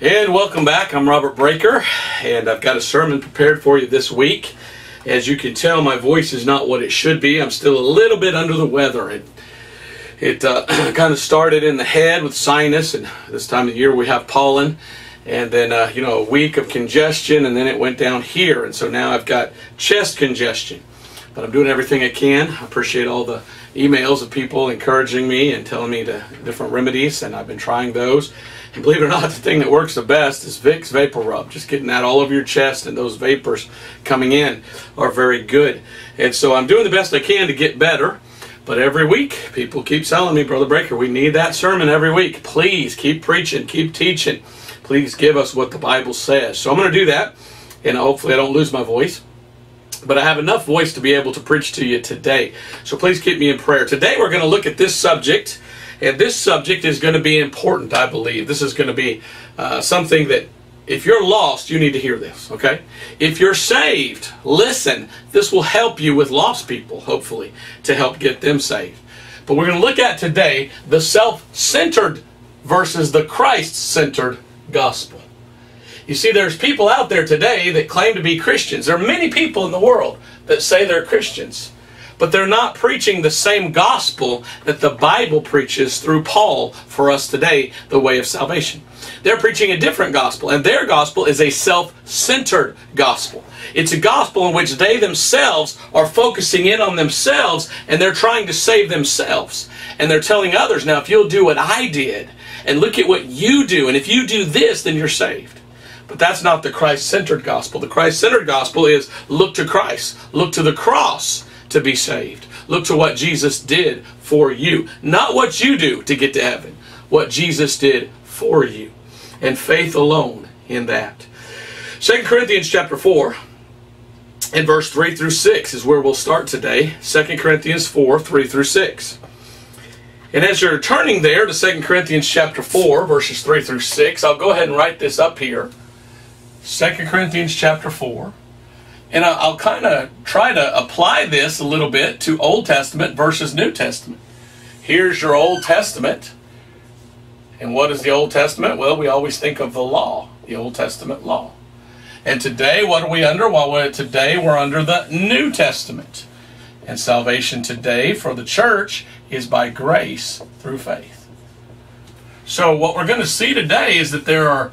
And welcome back. I'm Robert Breaker, and I've got a sermon prepared for you this week. As you can tell, my voice is not what it should be. I'm still a little bit under the weather. It, it uh, kind of started in the head with sinus, and this time of year we have pollen, and then uh, you know a week of congestion, and then it went down here, and so now I've got chest congestion. But I'm doing everything I can. I appreciate all the emails of people encouraging me and telling me the different remedies, and I've been trying those. And believe it or not, the thing that works the best is Vicks Vapor Rub. Just getting that all over your chest and those vapors coming in are very good. And so I'm doing the best I can to get better. But every week, people keep telling me, Brother Breaker, we need that sermon every week. Please keep preaching, keep teaching. Please give us what the Bible says. So I'm going to do that, and hopefully I don't lose my voice but I have enough voice to be able to preach to you today. So please keep me in prayer. Today we're going to look at this subject, and this subject is going to be important, I believe. This is going to be uh, something that if you're lost, you need to hear this, okay? If you're saved, listen. This will help you with lost people, hopefully, to help get them saved. But we're going to look at today the self centered versus the Christ centered gospel. You see, there's people out there today that claim to be Christians. There are many people in the world that say they're Christians, but they're not preaching the same gospel that the Bible preaches through Paul for us today, the way of salvation. They're preaching a different gospel, and their gospel is a self centered gospel. It's a gospel in which they themselves are focusing in on themselves and they're trying to save themselves. And they're telling others, now, if you'll do what I did, and look at what you do, and if you do this, then you're saved. But that's not the Christ centered gospel. The Christ centered gospel is look to Christ, look to the cross to be saved. Look to what Jesus did for you. Not what you do to get to heaven, what Jesus did for you. And faith alone in that. 2 Corinthians chapter 4 and verse 3 through 6 is where we'll start today. 2 Corinthians 4 3 through 6. And as you're turning there to 2 Corinthians chapter 4, verses 3 through 6, I'll go ahead and write this up here. 2 Corinthians chapter 4. And I'll kind of try to apply this a little bit to Old Testament versus New Testament. Here's your Old Testament. And what is the Old Testament? Well, we always think of the law, the Old Testament law. And today, what are we under? Well, we're, today we're under the New Testament. And salvation today for the church is by grace through faith. So, what we're going to see today is that there are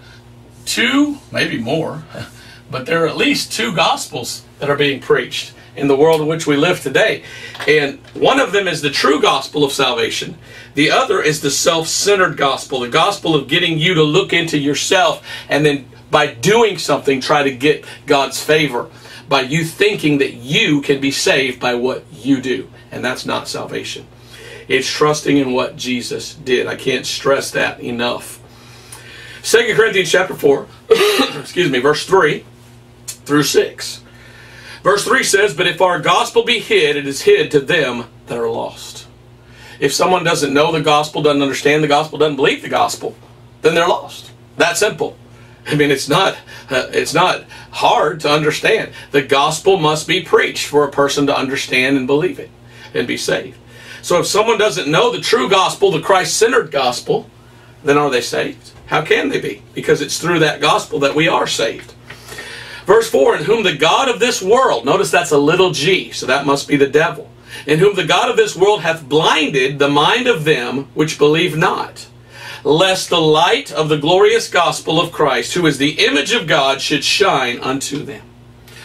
two, maybe more, but there are at least two gospels that are being preached in the world in which we live today. And one of them is the true gospel of salvation. The other is the self centered gospel, the gospel of getting you to look into yourself and then by doing something try to get God's favor. By you thinking that you can be saved by what you do. And that's not salvation. It's trusting in what Jesus did. I can't stress that enough. 2 Corinthians chapter 4, excuse me, verse 3 through 6. Verse 3 says, But if our gospel be hid, it is hid to them that are lost. If someone doesn't know the gospel, doesn't understand the gospel, doesn't believe the gospel, then they're lost. That simple. I mean, it's not uh, it's not hard to understand. The gospel must be preached for a person to understand and believe it and be saved. So if someone doesn't know the true gospel, the Christ-centered gospel, then are they saved? How can they be? Because it's through that gospel that we are saved. Verse 4 In whom the God of this world, notice that's a little g, so that must be the devil. In whom the God of this world hath blinded the mind of them which believe not, lest the light of the glorious gospel of Christ, who is the image of God, should shine unto them.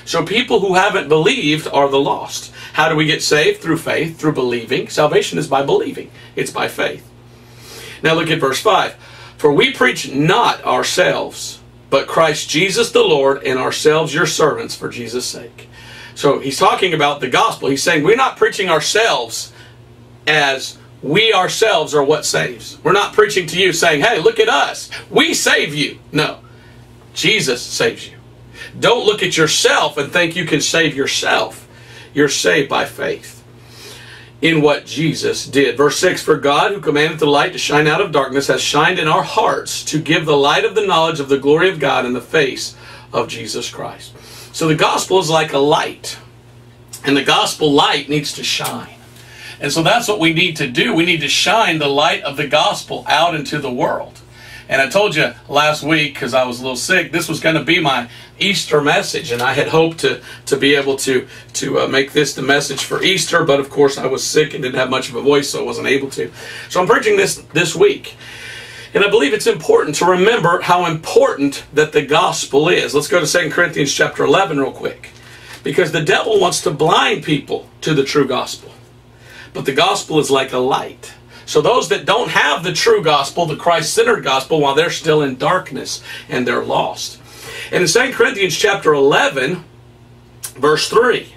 So people who haven't believed are the lost. How do we get saved? Through faith, through believing. Salvation is by believing, it's by faith. Now look at verse 5. For we preach not ourselves, but Christ Jesus the Lord, and ourselves your servants for Jesus' sake. So he's talking about the gospel. He's saying we're not preaching ourselves as we ourselves are what saves. We're not preaching to you saying, hey, look at us. We save you. No. Jesus saves you. Don't look at yourself and think you can save yourself. You're saved by faith in what Jesus did. Verse 6 For God, who commanded the light to shine out of darkness, has shined in our hearts to give the light of the knowledge of the glory of God in the face of Jesus Christ. So the gospel is like a light, and the gospel light needs to shine. And so that's what we need to do. We need to shine the light of the gospel out into the world. And I told you last week, because I was a little sick, this was going to be my Easter message. And I had hoped to, to be able to, to uh, make this the message for Easter. But of course, I was sick and didn't have much of a voice, so I wasn't able to. So I'm preaching this this week. And I believe it's important to remember how important that the gospel is. Let's go to 2 Corinthians chapter 11 real quick. Because the devil wants to blind people to the true gospel. But the gospel is like a light. So those that don't have the true gospel, the Christ-centered gospel, while they're still in darkness and they're lost. And in 2 Corinthians chapter 11, verse 3,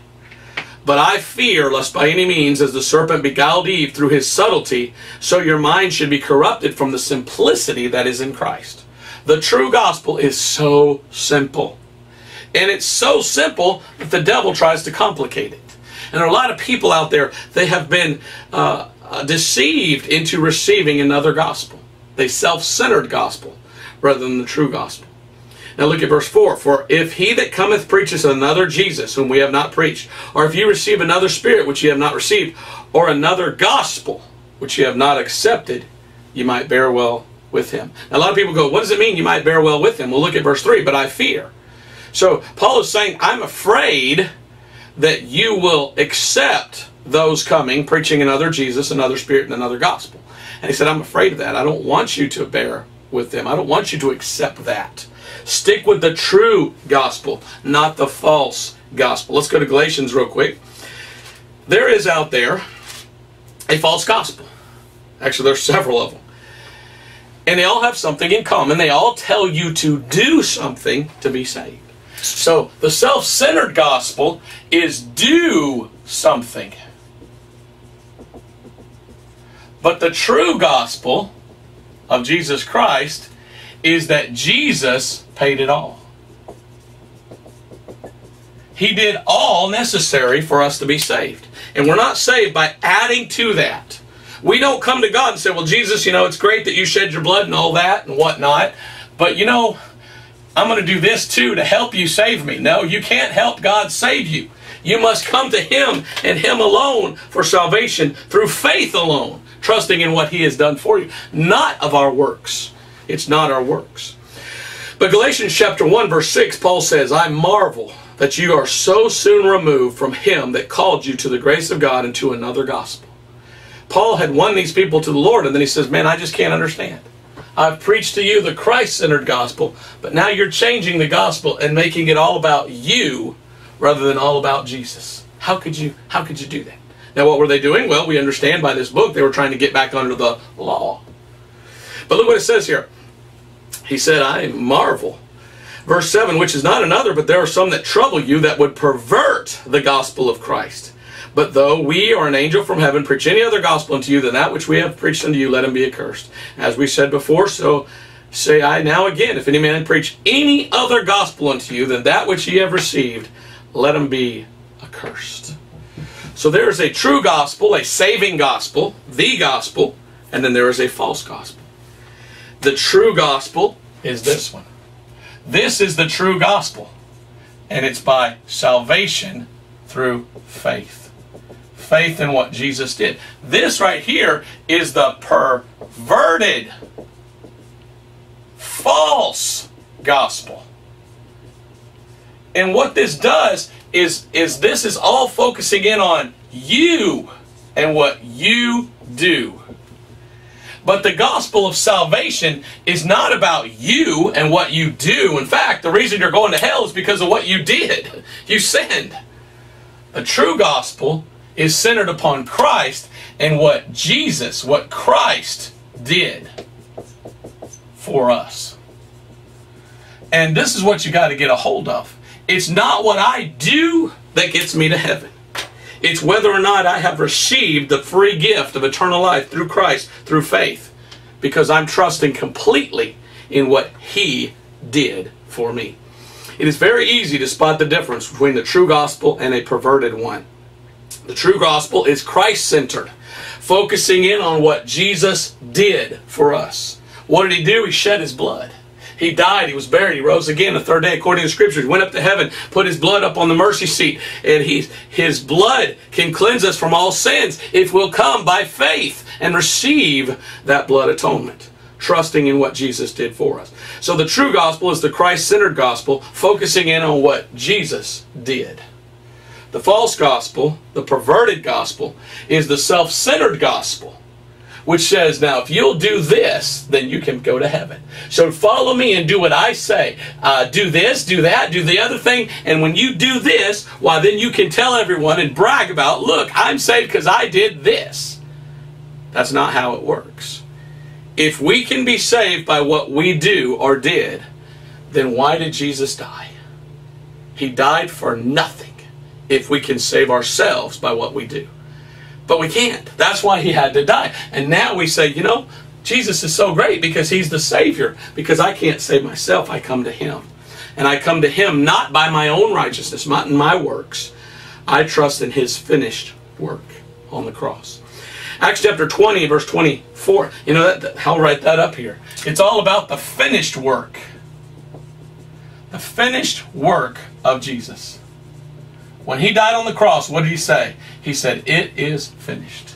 But I fear lest by any means, as the serpent beguiled Eve through his subtlety, so your mind should be corrupted from the simplicity that is in Christ. The true gospel is so simple. And it's so simple that the devil tries to complicate it. And there are a lot of people out there, they have been uh, uh, deceived into receiving another gospel, the self centered gospel, rather than the true gospel. Now look at verse 4 For if he that cometh preacheth another Jesus, whom we have not preached, or if you receive another spirit which ye have not received, or another gospel which ye have not accepted, you might bear well with him. Now, a lot of people go, What does it mean you might bear well with him? Well, look at verse 3 But I fear. So Paul is saying, I'm afraid that you will accept those coming, preaching another Jesus, another Spirit, and another gospel. And he said, I'm afraid of that. I don't want you to bear with them. I don't want you to accept that. Stick with the true gospel, not the false gospel. Let's go to Galatians real quick. There is out there a false gospel. Actually, there's several of them. And they all have something in common. They all tell you to do something to be saved. So the self centered gospel is do something. But the true gospel of Jesus Christ is that Jesus paid it all. He did all necessary for us to be saved. And we're not saved by adding to that. We don't come to God and say, Well, Jesus, you know, it's great that you shed your blood and all that and whatnot. But, you know, I'm going to do this too to help you save me. No, you can't help God save you. You must come to Him and Him alone for salvation through faith alone trusting in what He has done for you, not of our works. It's not our works. But Galatians chapter 1, verse 6, Paul says, I marvel that you are so soon removed from Him that called you to the grace of God and to another gospel. Paul had won these people to the Lord, and then he says, Man, I just can't understand. I've preached to you the Christ centered gospel, but now you're changing the gospel and making it all about you rather than all about Jesus. How could you how could you do that? Now, what were they doing? Well, we understand by this book they were trying to get back under the law. But look what it says here. He said, I marvel. Verse 7, which is not another, but there are some that trouble you that would pervert the gospel of Christ. But though we or an angel from heaven preach any other gospel unto you than that which we have preached unto you, let him be accursed. As we said before, so say I now again, if any man preach any other gospel unto you than that which ye have received, let him be accursed. So there is a true gospel, a saving gospel, the gospel, and then there is a false gospel. The true gospel is this one. This is the true gospel, and it's by salvation through faith. Faith in what Jesus did. This right here is the perverted, false gospel. And what this does is, is this is all focusing in on you and what you do. But the gospel of salvation is not about you and what you do. In fact, the reason you're going to hell is because of what you did. You sinned. The true gospel is centered upon Christ and what Jesus, what Christ did for us. And this is what you got to get a hold of. It's not what I do that gets me to heaven. It's whether or not I have received the free gift of eternal life through Christ, through faith, because I'm trusting completely in what He did for me. It is very easy to spot the difference between the true gospel and a perverted one. The true gospel is Christ centered, focusing in on what Jesus did for us. What did He do? He shed His blood. He died, he was buried, he rose again the third day according to the scriptures, went up to heaven, put his blood up on the mercy seat, and he, his blood can cleanse us from all sins if we'll come by faith and receive that blood atonement. trusting in what Jesus did for us. So the true gospel is the Christ centered gospel, focusing in on what Jesus did. The false gospel, the perverted gospel, is the self centered gospel which says, now, if you'll do this, then you can go to heaven. So follow me and do what I say. Uh, do this, do that, do the other thing. And when you do this, why, then you can tell everyone and brag about, look, I'm saved because I did this. That's not how it works. If we can be saved by what we do or did, then why did Jesus die? He died for nothing if we can save ourselves by what we do. But we can't. That's why he had to die. And now we say, you know, Jesus is so great because he's the Savior. Because I can't save myself, I come to him. And I come to him not by my own righteousness, not in my works. I trust in his finished work on the cross. Acts chapter 20, verse 24. You know, that, I'll write that up here. It's all about the finished work. The finished work of Jesus. When he died on the cross, what did he say? He said, It is finished.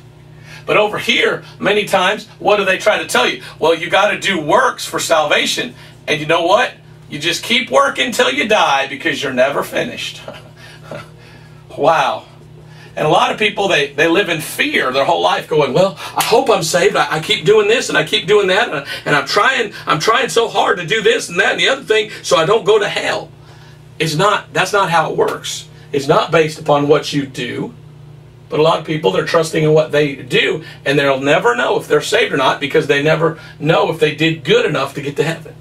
But over here, many times, what do they try to tell you? Well, you got to do works for salvation. And you know what? You just keep working till you die because you're never finished. wow. And a lot of people, they, they live in fear their whole life going, well, I hope I'm saved. I, I keep doing this and I keep doing that. And, and I'm trying, I'm trying so hard to do this and that and the other thing so I don't go to hell. It's not, that's not how it works. It's not based upon what you do. But a lot of people, they're trusting in what they do, and they'll never know if they're saved or not because they never know if they did good enough to get to heaven.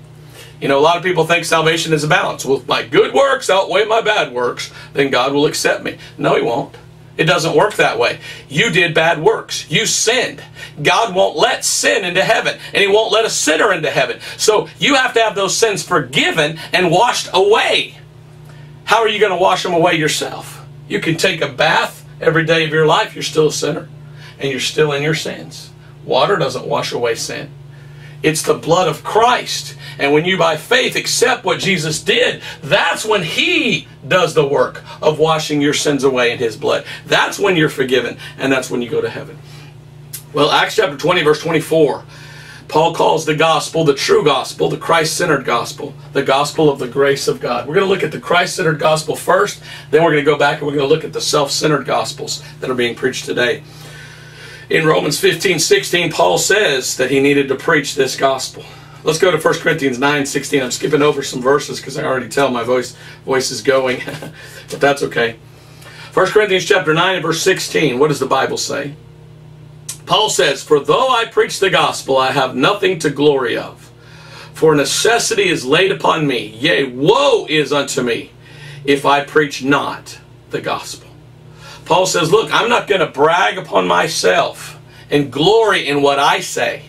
You know, a lot of people think salvation is a balance. Well, if my good works outweigh my bad works, then God will accept me. No, He won't. It doesn't work that way. You did bad works. You sinned. God won't let sin into heaven, and He won't let a sinner into heaven. So you have to have those sins forgiven and washed away. How are you going to wash them away yourself? You can take a bath every day of your life, you're still a sinner, and you're still in your sins. Water doesn't wash away sin. It's the blood of Christ. And when you by faith accept what Jesus did, that's when He does the work of washing your sins away in His blood. That's when you're forgiven, and that's when you go to heaven. Well, Acts chapter 20, verse 24 Paul calls the gospel the true gospel, the Christ centered gospel, the gospel of the grace of God. We're going to look at the Christ centered gospel first, then we're going to go back and we're going to look at the self centered gospels that are being preached today. In Romans 15 16, Paul says that he needed to preach this gospel. Let's go to 1 Corinthians 9 16. I'm skipping over some verses because I already tell my voice, voice is going, but that's okay. 1 Corinthians chapter 9 and verse 16, what does the Bible say? Paul says, For though I preach the gospel, I have nothing to glory of. For necessity is laid upon me, yea, woe is unto me, if I preach not the gospel. Paul says, Look, I'm not going to brag upon myself and glory in what I say.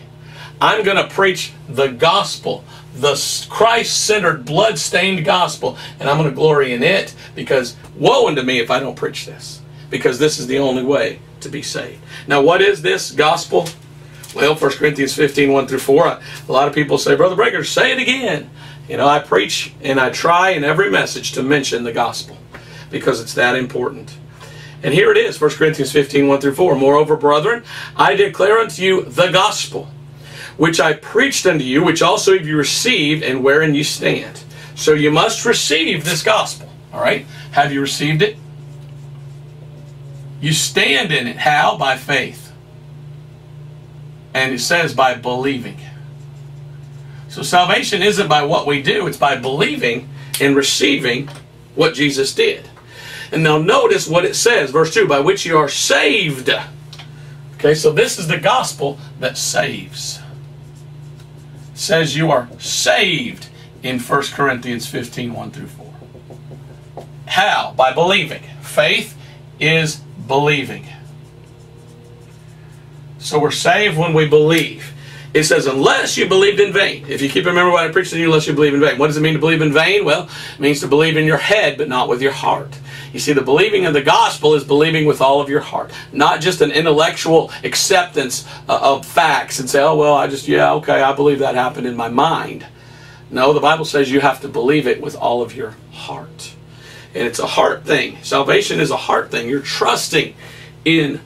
I'm going to preach the gospel, the Christ centered, blood stained gospel, and I'm going to glory in it because woe unto me if I don't preach this. Because this is the only way to be saved. Now, what is this gospel? Well, 1 Corinthians 15, 1 through 4. A lot of people say, Brother Breaker, say it again. You know, I preach and I try in every message to mention the gospel because it's that important. And here it is, 1 Corinthians 15, 1 through 4. Moreover, brethren, I declare unto you the gospel, which I preached unto you, which also you received, and wherein you stand. So you must receive this gospel. All right? Have you received it? You stand in it. How? By faith. And it says by believing. So salvation isn't by what we do, it's by believing and receiving what Jesus did. And now notice what it says, verse 2 by which you are saved. Okay, so this is the gospel that saves. It says you are saved in 1 Corinthians 15 1 through 4. How? By believing. Faith is believing. So we're saved when we believe. It says, unless you believed in vain. If you keep remember what I preached to you, unless you believe in vain. What does it mean to believe in vain? Well, it means to believe in your head, but not with your heart. You see, the believing in the gospel is believing with all of your heart, not just an intellectual acceptance uh, of facts and say, oh, well, I just, yeah, okay, I believe that happened in my mind. No, the Bible says you have to believe it with all of your heart. And it's a heart thing. Salvation is a heart thing. You're trusting in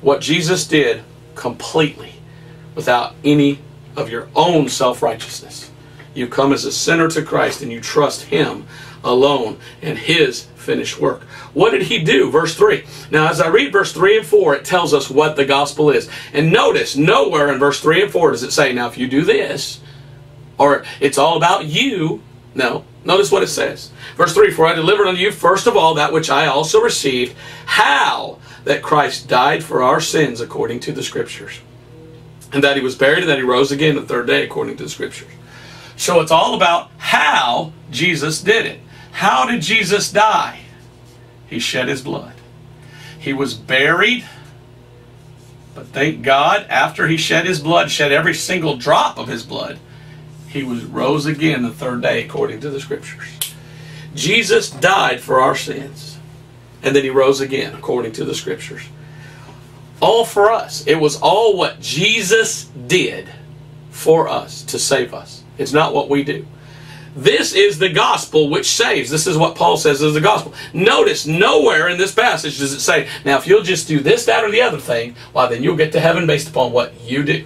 what Jesus did completely without any of your own self righteousness. You come as a sinner to Christ and you trust Him alone and His finished work. What did He do? Verse 3. Now, as I read verse 3 and 4, it tells us what the gospel is. And notice, nowhere in verse 3 and 4 does it say, now, if you do this, or it's all about you. No. Notice what it says. Verse 3 For I delivered unto you first of all that which I also received, how that Christ died for our sins according to the Scriptures, and that he was buried, and that he rose again the third day according to the Scriptures. So it's all about how Jesus did it. How did Jesus die? He shed his blood. He was buried, but thank God, after he shed his blood, shed every single drop of his blood, he was rose again the third day according to the scriptures. Jesus died for our sins, and then he rose again according to the scriptures. All for us. It was all what Jesus did for us to save us. It's not what we do. This is the gospel which saves. This is what Paul says is the gospel. Notice nowhere in this passage does it say, now if you'll just do this, that, or the other thing, well, then you'll get to heaven based upon what you do.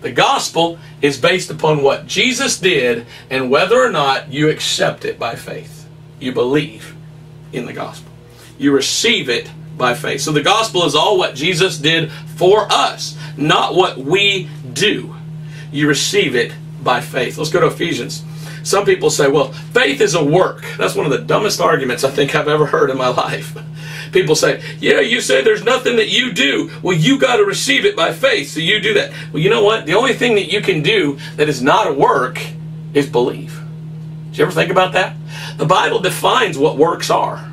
The gospel is based upon what Jesus did and whether or not you accept it by faith. You believe in the gospel. You receive it by faith. So the gospel is all what Jesus did for us, not what we do. You receive it by faith. Let's go to Ephesians. Some people say, well, faith is a work. That's one of the dumbest arguments I think I've ever heard in my life. People say, yeah, you say there's nothing that you do. Well, you got to receive it by faith, so you do that. Well, you know what? The only thing that you can do that is not a work is believe. Did you ever think about that? The Bible defines what works are.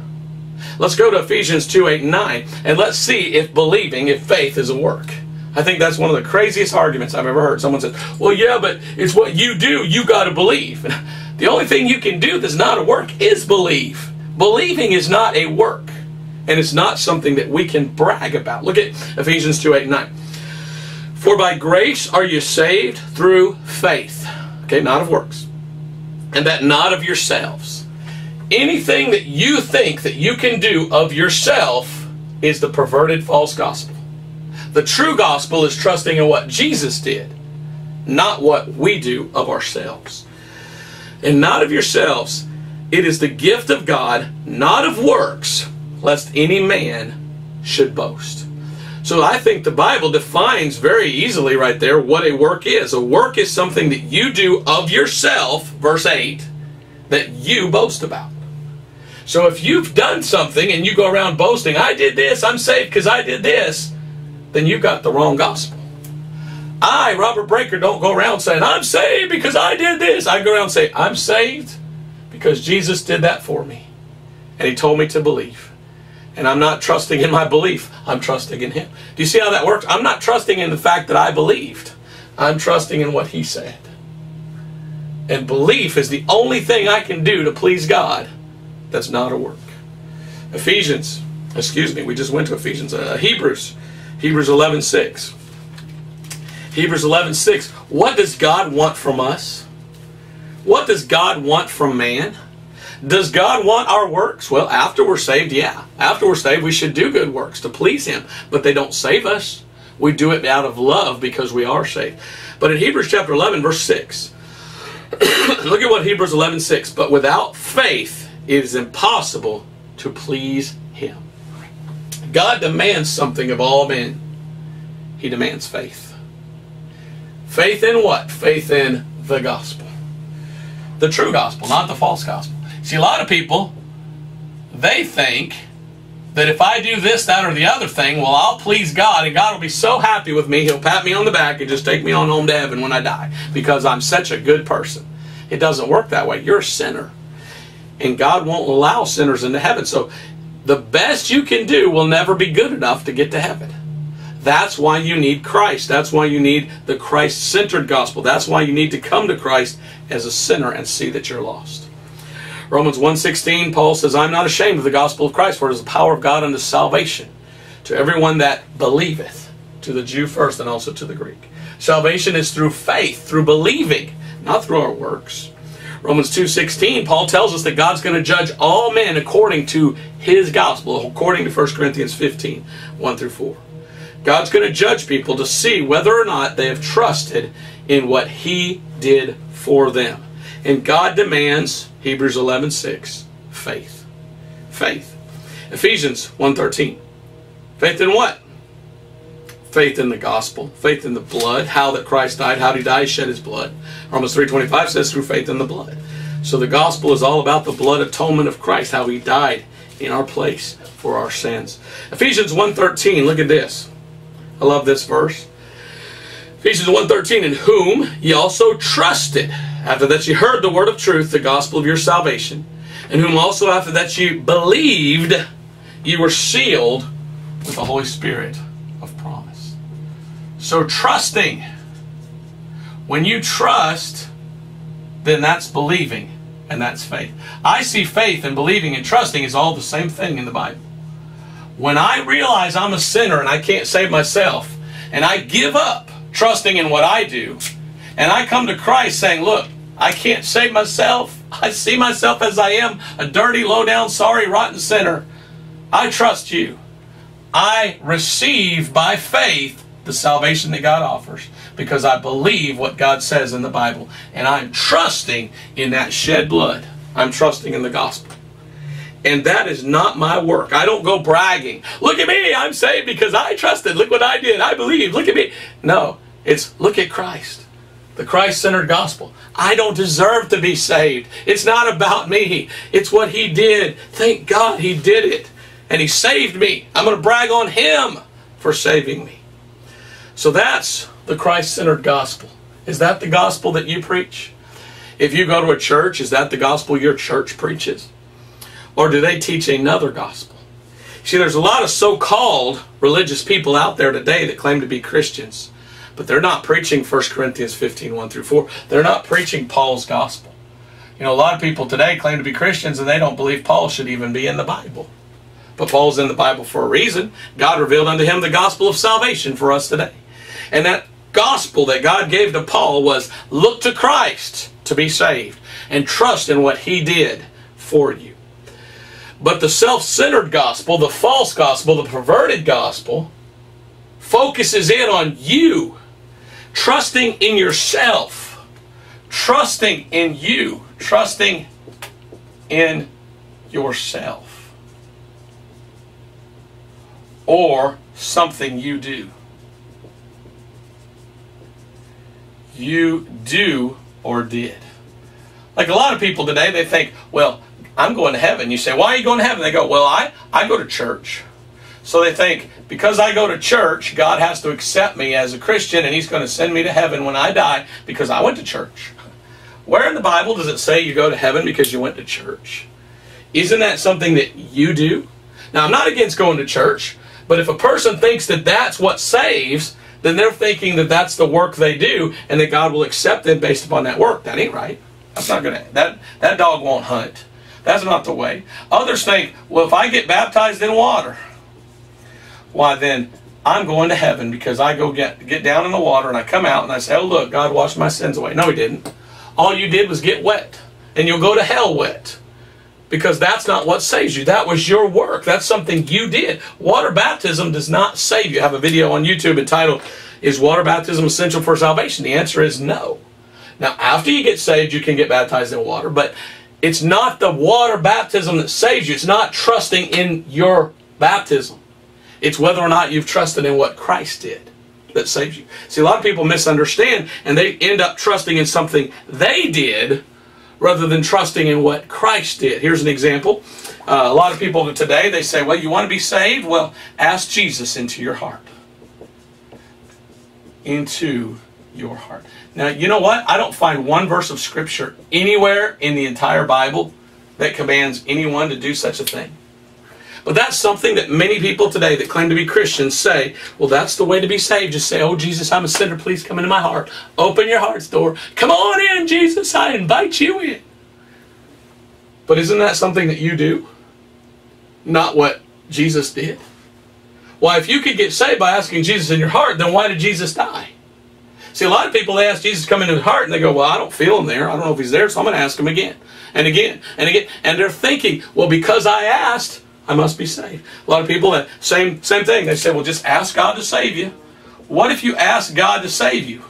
Let's go to Ephesians 2 8 and 9, and let's see if believing, if faith is a work. I think that's one of the craziest arguments I've ever heard. Someone says, well, yeah, but it's what you do. You got to believe. The only thing you can do that's not a work is believe. Believing is not a work. And it's not something that we can brag about. Look at Ephesians 2 8 and 9. For by grace are you saved through faith. Okay, not of works. And that not of yourselves. Anything that you think that you can do of yourself is the perverted false gospel. The true gospel is trusting in what Jesus did, not what we do of ourselves. And not of yourselves. It is the gift of God, not of works, lest any man should boast. So I think the Bible defines very easily right there what a work is. A work is something that you do of yourself, verse 8, that you boast about. So if you've done something and you go around boasting, I did this, I'm saved because I did this, then you've got the wrong gospel. I, Robert Breaker, don't go around saying, I'm saved because I did this. I go around and say, I'm saved because Jesus did that for me. And he told me to believe. And I'm not trusting in my belief. I'm trusting in Him. Do you see how that works? I'm not trusting in the fact that I believed. I'm trusting in what He said. And belief is the only thing I can do to please God that's not a work. Ephesians, excuse me, we just went to Ephesians. Uh, Hebrews, Hebrews 11 6. Hebrews 11 6. What does God want from us? What does God want from man? Does God want our works? Well, after we're saved, yeah. After we're saved, we should do good works to please Him. But they don't save us. We do it out of love because we are saved. But in Hebrews chapter 11, verse 6, look at what Hebrews 11, 6. But without faith, it is impossible to please Him. God demands something of all men. He demands faith. Faith in what? Faith in the gospel. The true gospel, not the false gospel. See, a lot of people, they think that if I do this, that, or the other thing, well, I'll please God, and God will be so happy with me, He'll pat me on the back and just take me on home to heaven when I die because I'm such a good person. It doesn't work that way. You're a sinner. And God won't allow sinners into heaven. So the best you can do will never be good enough to get to heaven. That's why you need Christ. That's why you need the Christ centered gospel. That's why you need to come to Christ as a sinner and see that you're lost. Romans 1.16, Paul says, I'm not ashamed of the gospel of Christ, for it is the power of God unto salvation to everyone that believeth, to the Jew first and also to the Greek. Salvation is through faith, through believing, not through our works. Romans 2.16, Paul tells us that God's going to judge all men according to his gospel, according to 1 Corinthians 15, 1 through 4. God's going to judge people to see whether or not they have trusted in what he did for them. And God demands, Hebrews 11 6, faith. Faith. Ephesians 1.13. Faith in what? Faith in the gospel. Faith in the blood. How that Christ died. How did he die? He shed his blood. Romans 3.25 says through faith in the blood. So the gospel is all about the blood atonement of Christ. How he died in our place for our sins. Ephesians 1.13. Look at this. I love this verse. Ephesians 1.13, in whom ye also trusted, after that you heard the word of truth, the gospel of your salvation, in whom also after that you believed, you were sealed with the Holy Spirit of promise. So trusting, when you trust, then that's believing, and that's faith. I see faith and believing and trusting is all the same thing in the Bible. When I realize I'm a sinner and I can't save myself, and I give up trusting in what I do. And I come to Christ saying, Look, I can't save myself. I see myself as I am, a dirty, low down, sorry, rotten sinner. I trust you. I receive by faith the salvation that God offers because I believe what God says in the Bible. And I'm trusting in that shed blood. I'm trusting in the gospel. And that is not my work. I don't go bragging. Look at me. I'm saved because I trusted. Look what I did. I believe. Look at me. No. It's look at Christ, the Christ centered gospel. I don't deserve to be saved. It's not about me, it's what He did. Thank God He did it. And He saved me. I'm going to brag on Him for saving me. So that's the Christ centered gospel. Is that the gospel that you preach? If you go to a church, is that the gospel your church preaches? Or do they teach another gospel? See, there's a lot of so called religious people out there today that claim to be Christians but they're not preaching 1 Corinthians 15, 1 through 4. They're not preaching Paul's gospel. You know, a lot of people today claim to be Christians and they don't believe Paul should even be in the Bible. But Paul's in the Bible for a reason. God revealed unto him the gospel of salvation for us today. And that gospel that God gave to Paul was look to Christ to be saved and trust in what he did for you. But the self centered gospel, the false gospel, the perverted gospel, focuses in on you trusting in yourself, trusting in you, trusting in yourself, or something you do. You do or did. Like a lot of people today, they think, well, I'm going to heaven. You say, why are you going to heaven? They go, well, I, I go to church. So they think, because I go to church, God has to accept me as a Christian and He's going to send me to heaven when I die because I went to church. Where in the Bible does it say you go to heaven because you went to church? Isn't that something that you do? Now, I'm not against going to church, but if a person thinks that that's what saves, then they're thinking that that's the work they do and that God will accept them based upon that work. That ain't right. That's not going to, that, that dog won't hunt. That's not the way. Others think, well, if I get baptized in water, why then I'm going to heaven because I go get, get down in the water and I come out and I say, oh, look, God washed my sins away. No, He didn't. All you did was get wet. And you'll go to hell wet because that's not what saves you. That was your work. That's something you did. Water baptism does not save you. I have a video on YouTube entitled, Is Water Baptism Essential for Salvation? The answer is no. Now, after you get saved, you can get baptized in water, but it's not the water baptism that saves you. It's not trusting in your baptism. It's whether or not you've trusted in what Christ did that saves you. See, a lot of people misunderstand and they end up trusting in something they did rather than trusting in what Christ did. Here's an example. Uh, a lot of people today, they say, well, you want to be saved? Well, ask Jesus into your heart. Into your heart. Now, you know what? I don't find one verse of Scripture anywhere in the entire Bible that commands anyone to do such a thing. But that's something that many people today that claim to be Christians say, well, that's the way to be saved. Just say, oh, Jesus, I'm a sinner. Please come into my heart. Open your heart's door. Come on in, Jesus. I invite you in. But isn't that something that you do? Not what Jesus did? Why, if you could get saved by asking Jesus in your heart, then why did Jesus die? See, a lot of people, ask Jesus to come into their heart, and they go, well, I don't feel him there. I don't know if he's there, so I'm going to ask him again and again and again. And they're thinking, well, because I asked, I must be saved. A lot of people that same same thing. They say, well, just ask God to save you. What if you ask God to save you,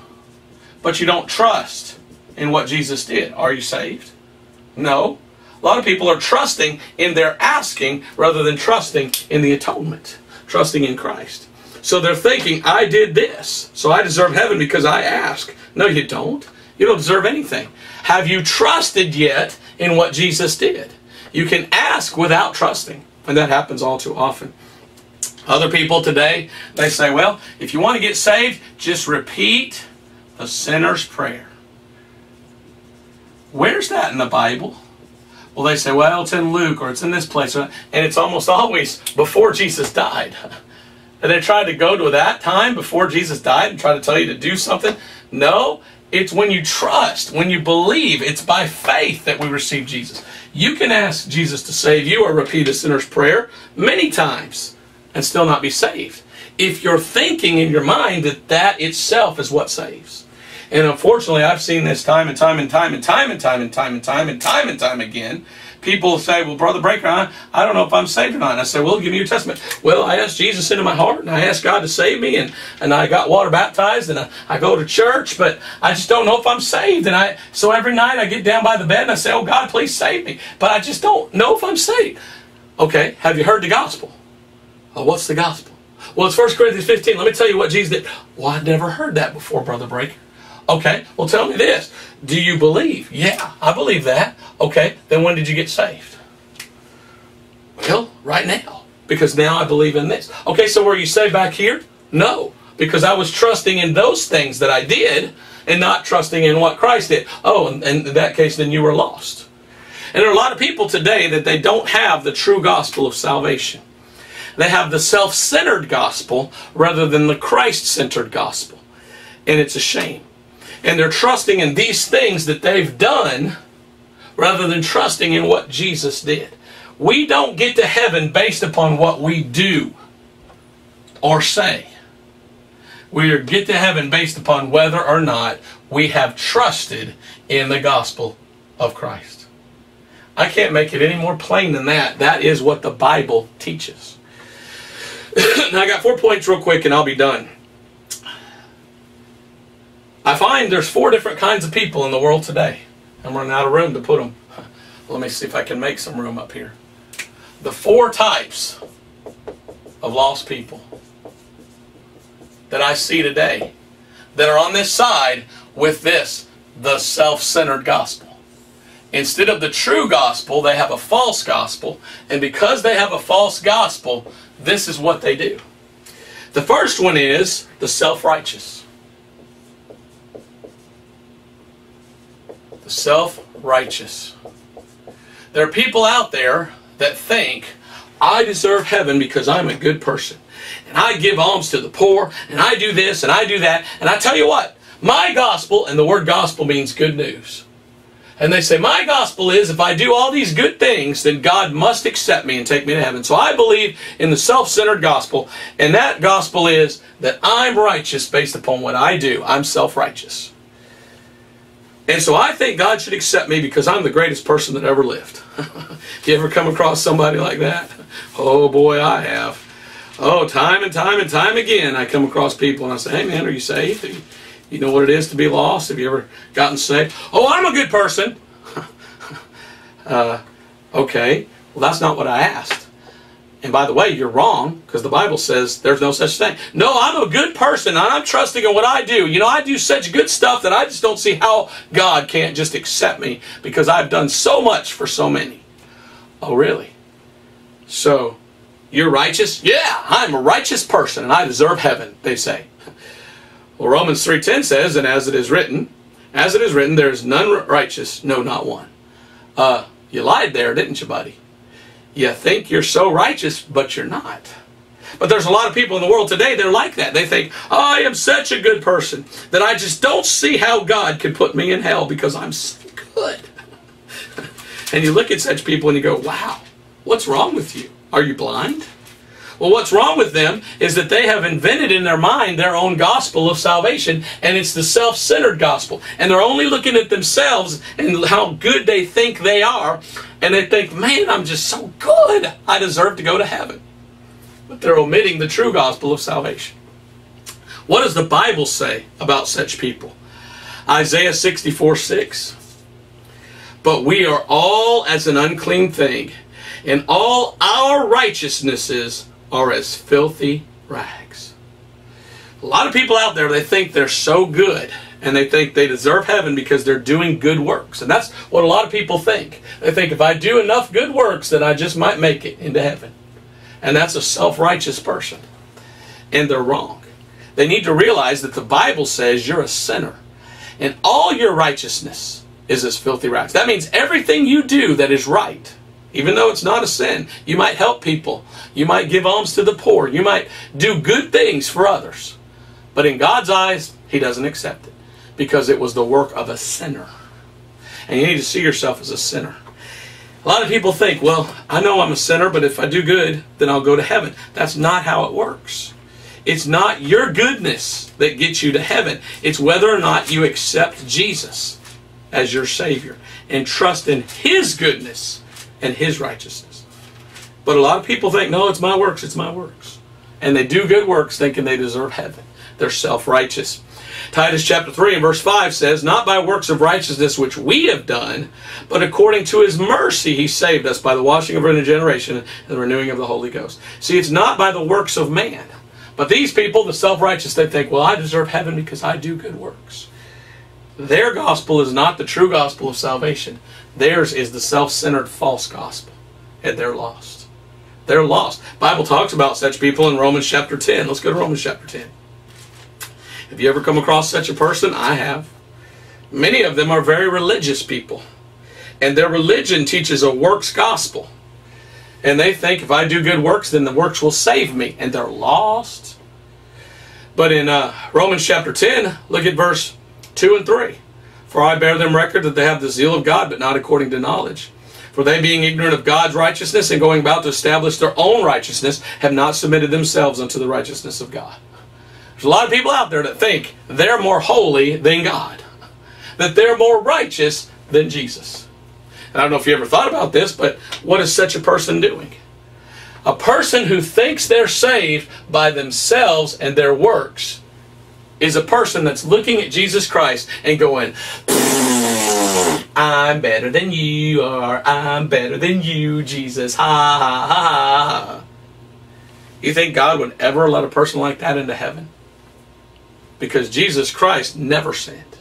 but you don't trust in what Jesus did. Are you saved? No. A lot of people are trusting in their asking rather than trusting in the atonement, trusting in Christ. So they're thinking, I did this, so I deserve heaven because I ask. No, you don't. You don't deserve anything. Have you trusted yet in what Jesus did? You can ask without trusting, and that happens all too often. Other people today, they say, well, if you want to get saved, just repeat the sinner's prayer. Where's that in the Bible? Well, they say, well, it's in Luke or it's in this place. And it's almost always before Jesus died. And they tried to go to that time before Jesus died and try to tell you to do something. No, it's when you trust, when you believe. It's by faith that we receive Jesus. You can ask Jesus to save you or repeat a sinner's prayer many times and still not be saved. If you're thinking in your mind that that itself is what saves. And unfortunately, I've seen this time and time and time and time and time and time and time and time and time again people say, well, Brother Breaker, I, I don't know if I'm saved or not. And I say, well, give me your testament. Well, I asked Jesus into my heart and I asked God to save me and, and I got water baptized and I, I go to church, but I just don't know if I'm saved. And I so every night I get down by the bed and I say, oh, God, please save me. But I just don't know if I'm saved. Okay, have you heard the gospel? Oh, what's the gospel? Well, it's 1 Corinthians 15. Let me tell you what Jesus did. Well, I'd never heard that before, Brother Breaker. Okay, well, tell me this. Do you believe? Yeah, I believe that. Okay, then when did you get saved? Well, right now. Because now I believe in this. Okay, so were you saved back here? No, because I was trusting in those things that I did and not trusting in what Christ did. Oh, and, in that case, then you were lost. And there are a lot of people today that they don't have the true gospel of salvation. They have the self centered gospel rather than the Christ centered gospel. And it's a shame. And they're trusting in these things that they've done rather than trusting in what Jesus did. We don't get to heaven based upon what we do or say. We get to heaven based upon whether or not we have trusted in the gospel of Christ. I can't make it any more plain than that. That is what the Bible teaches. now, I got four points real quick and I'll be done. I find there's four different kinds of people in the world today. I'm running out of room to put them. Let me see if I can make some room up here. The four types of lost people that I see today that are on this side with this, the self centered gospel. Instead of the true gospel, they have a false gospel. And because they have a false gospel, this is what they do. The first one is the self the self righteous. There are people out there that think, I deserve heaven because I'm a good person. And I give alms to the poor, and I do this, and I do that. And I tell you what, my gospel, and the word gospel means good news. And they say, My gospel is if I do all these good things, then God must accept me and take me to heaven. So I believe in the self centered gospel. And that gospel is that I'm righteous based upon what I do. I'm self righteous. And so I think God should accept me because I'm the greatest person that ever lived. you ever come across somebody like that? Oh boy, I have. Oh, time and time and time again, I come across people and I say, hey man, are you saved? You know what it is to be lost? Have you ever gotten saved? Oh, I'm a good person. uh, okay, well, that's not what I asked. And by the way, you're wrong because the Bible says there's no such thing. No, I'm a good person and I'm trusting in what I do. You know, I do such good stuff that I just don't see how God can't just accept me because I've done so much for so many. Oh, really? So, you're righteous? Yeah, I'm a righteous person and I deserve heaven, they say. Well, Romans 3.10 says, and as it is written, as it is written, there is none righteous, no, not one. Uh, you lied there, didn't you, buddy? You think you're so righteous, but you're not. But there's a lot of people in the world today that are like that. They think, I am such a good person that I just don't see how God could put me in hell because I'm so good. and you look at such people and you go, wow, what's wrong with you? Are you blind? Well, what's wrong with them is that they have invented in their mind their own gospel of salvation, and it's the self centered gospel. And they're only looking at themselves and how good they think they are, and they think, man, I'm just so good, I deserve to go to heaven. But they're omitting the true gospel of salvation. What does the Bible say about such people? Isaiah 64 6. But we are all as an unclean thing, and all our righteousnesses are as filthy rags. A lot of people out there, they think they're so good and they think they deserve heaven because they're doing good works. And that's what a lot of people think. They think if I do enough good works, then I just might make it into heaven. And that's a self righteous person. And they're wrong. They need to realize that the Bible says you're a sinner. And all your righteousness is as filthy rags. That means everything you do that is right, even though it's not a sin, you might help people. You might give alms to the poor. You might do good things for others. But in God's eyes, He doesn't accept it because it was the work of a sinner. And you need to see yourself as a sinner. A lot of people think, well, I know I'm a sinner, but if I do good, then I'll go to heaven. That's not how it works. It's not your goodness that gets you to heaven. It's whether or not you accept Jesus as your Savior and trust in His goodness and His righteousness. But a lot of people think, no, it's my works, it's my works. And they do good works thinking they deserve heaven. They're self righteous. Titus chapter 3 and verse 5 says, Not by works of righteousness which we have done, but according to his mercy he saved us by the washing of regeneration and the renewing of the Holy Ghost. See, it's not by the works of man. But these people, the self righteous, they think, well, I deserve heaven because I do good works. Their gospel is not the true gospel of salvation. Theirs is the self centered false gospel. And they're lost. They're lost. Bible talks about such people in Romans chapter 10. Let's go to Romans chapter 10. Have you ever come across such a person? I have. Many of them are very religious people. And their religion teaches a works gospel. And they think if I do good works, then the works will save me. And they're lost. But in uh, Romans chapter 10, look at verse 2 and 3. For I bear them record that they have the zeal of God, but not according to knowledge. For they, being ignorant of God's righteousness and going about to establish their own righteousness, have not submitted themselves unto the righteousness of God. There's a lot of people out there that think they're more holy than God, that they're more righteous than Jesus. And I don't know if you ever thought about this, but what is such a person doing? A person who thinks they're saved by themselves and their works is a person that's looking at Jesus Christ and going, I'm better than you are. I'm better than you, Jesus. Ha ha ha ha. You think God would ever let a person like that into heaven? Because Jesus Christ never sinned.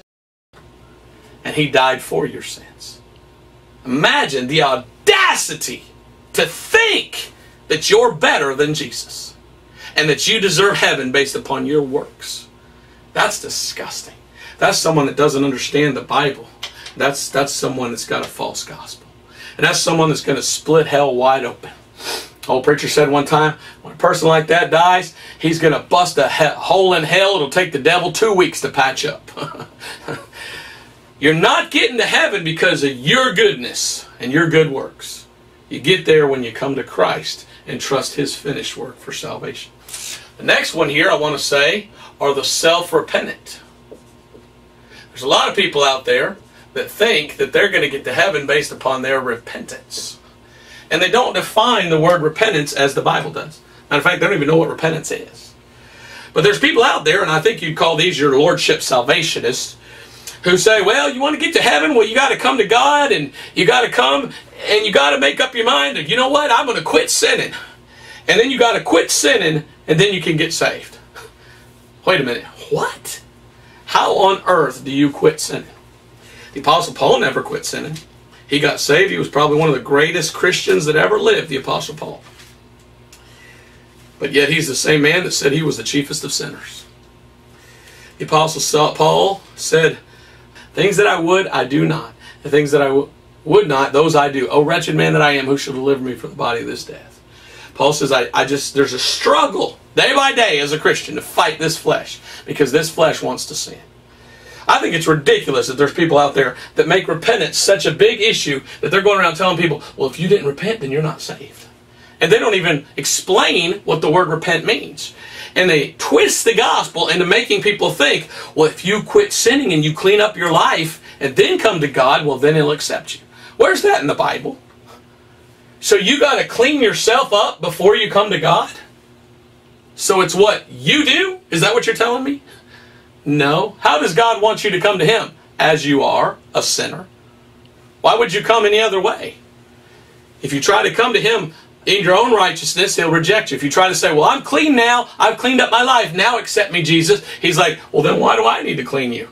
And he died for your sins. Imagine the audacity to think that you're better than Jesus and that you deserve heaven based upon your works. That's disgusting. That's someone that doesn't understand the Bible. That's that's someone that's got a false gospel. And that's someone that's going to split hell wide open. Old preacher said one time, when a person like that dies, he's going to bust a hole in hell. It'll take the devil two weeks to patch up. You're not getting to heaven because of your goodness and your good works. You get there when you come to Christ and trust His finished work for salvation. The next one here I want to say are the self repentant. There's a lot of people out there that think that they're going to get to heaven based upon their repentance. And they don't define the word repentance as the Bible does. Matter of fact, they don't even know what repentance is. But there's people out there, and I think you'd call these your lordship salvationists, who say, well, you want to get to heaven? Well, you got to come to God and you got to come and you got to make up your mind that, you know what, I'm going to quit sinning. And then you got to quit sinning and then you can get saved. Wait a minute, what? How on earth do you quit sinning? The Apostle Paul never quit sinning. He got saved. He was probably one of the greatest Christians that ever lived, the Apostle Paul. But yet he's the same man that said he was the chiefest of sinners. The Apostle Paul said, Things that I would, I do not. The things that I would not, those I do. O wretched man that I am, who shall deliver me from the body of this death? Paul says, I, I just, there's a struggle day by day as a Christian to fight this flesh because this flesh wants to sin. I think it's ridiculous that there's people out there that make repentance such a big issue that they're going around telling people, well, if you didn't repent, then you're not saved. And they don't even explain what the word repent means and they twist the gospel into making people think, well, if you quit sinning and you clean up your life and then come to God, well, then He'll accept you. Where's that in the Bible? So you got to clean yourself up before you come to God? So it's what you do? Is that what you're telling me? No. How does God want you to come to Him? As you are, a sinner. Why would you come any other way? If you try to come to Him in your own righteousness, He'll reject you. If you try to say, Well, I'm clean now, I've cleaned up my life, now accept me, Jesus, He's like, Well, then why do I need to clean you?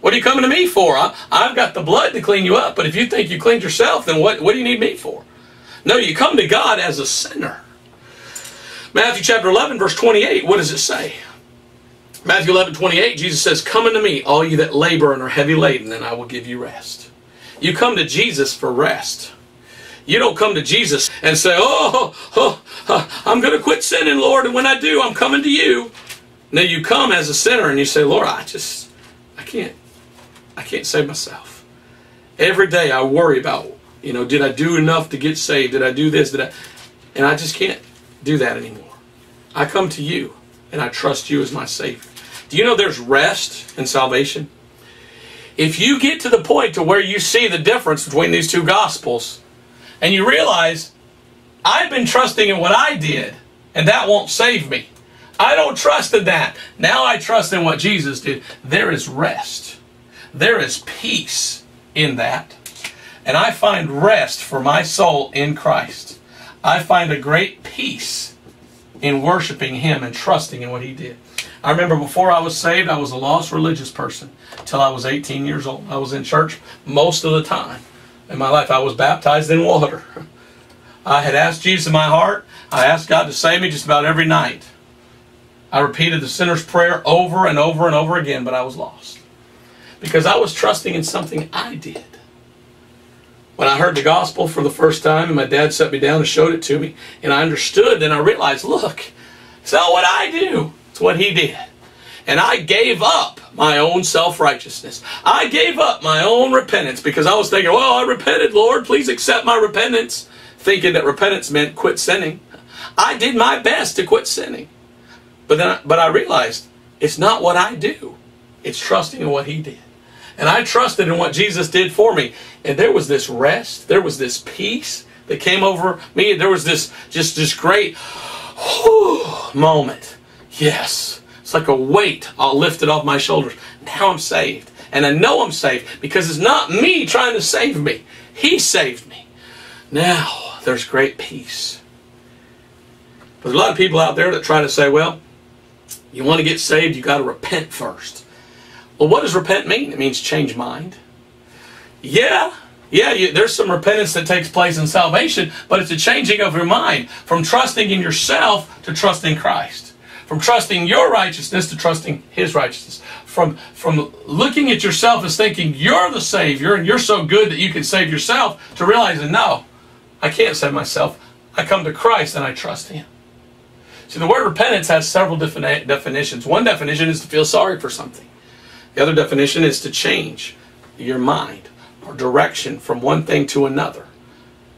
What are you coming to me for? I, have got the blood to clean you up, but if you think you cleaned yourself, then what, what do you need me for? No, you come to God as a sinner. Matthew chapter 11, verse 28, what does it say? Matthew 11, 28, Jesus says, Come unto me, all you that labor and are heavy laden, and I will give you rest. You come to Jesus for rest. You don't come to Jesus and say, Oh, oh, oh, oh I'm going to quit sinning, Lord, and when I do, I'm coming to you. No, you come as a sinner and you say, Lord, I just, I can't, I can't save myself. Every day I worry about, you know, did I do enough to get saved? Did I do this? Did I? And I just can't do that anymore. I come to you and I trust you as my Savior. Do you know there's rest in salvation? If you get to the point to where you see the difference between these two gospels and you realize I've been trusting in what I did and that won't save me. I don't trust in that. Now I trust in what Jesus did. There is rest. There is peace in that. And I find rest for my soul in Christ. I find a great peace in worshiping Him and trusting in what He did. I remember before I was saved, I was a lost religious person till I was 18 years old. I was in church most of the time in my life. I was baptized in water. I had asked Jesus in my heart. I asked God to save me just about every night. I repeated the sinner's prayer over and over and over again, but I was lost because I was trusting in something I did. When I heard the gospel for the first time, and my dad set me down and showed it to me, and I understood, then I realized, look, it's not what I do, it's what he did. And I gave up my own self righteousness. I gave up my own repentance because I was thinking, well, I repented, Lord, please accept my repentance, thinking that repentance meant quit sinning. I did my best to quit sinning. But then, but I realized it's not what I do. It's trusting in what he did. And I trusted in what Jesus did for me. And there was this rest, there was this peace that came over me. There was this just this great whew, moment. Yes. It's like a weight all lifted off my shoulders. Now I'm saved. And I know I'm saved because it's not me trying to save me. He saved me. Now there's great peace. But there's a lot of people out there that try to say, well, you want to get saved, you got to repent first. Well, what does repent mean? It means change mind. Yeah, yeah, you, there's some repentance that takes place in salvation, but it's a changing of your mind from trusting in yourself to trusting Christ. From trusting your righteousness to trusting His righteousness. From, from looking at yourself as thinking you're the Savior and you're so good that you can save yourself to realizing, no, I can't save myself. I come to Christ and I trust Him. See, the word repentance has several defini- definitions. One definition is to feel sorry for something. The other definition is to change your mind or direction from one thing to another.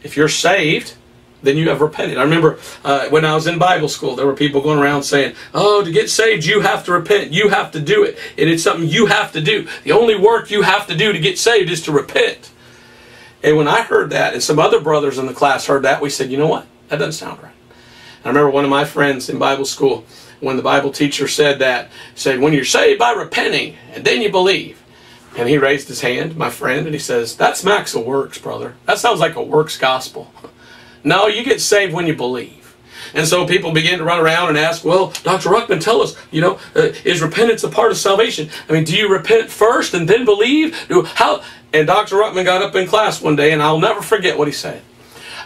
If you're saved, then you have repented. I remember uh, when I was in Bible school, there were people going around saying, Oh, to get saved, you have to repent. You have to do it. And it's something you have to do. The only work you have to do to get saved is to repent. And when I heard that, and some other brothers in the class heard that, we said, You know what? That doesn't sound right. I remember one of my friends in Bible school, when the Bible teacher said that, said, when you're saved by repenting and then you believe. And he raised his hand, my friend, and he says, that's smacks of works, brother. That sounds like a works gospel. no, you get saved when you believe. And so people begin to run around and ask, well, Dr. Ruckman, tell us, you know, uh, is repentance a part of salvation? I mean, do you repent first and then believe? Do, how? And Dr. Ruckman got up in class one day, and I'll never forget what he said.